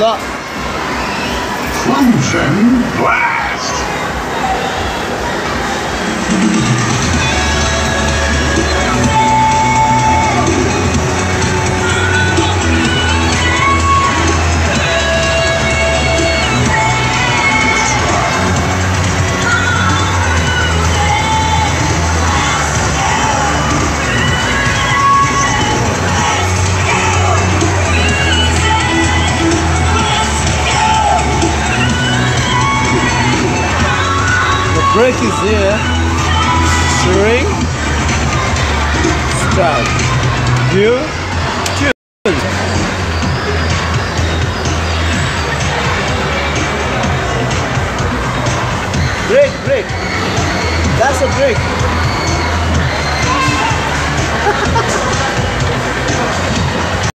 لا Frozen Blast! brake is here, steering, start, gear, tune. Break, brake, that's a break.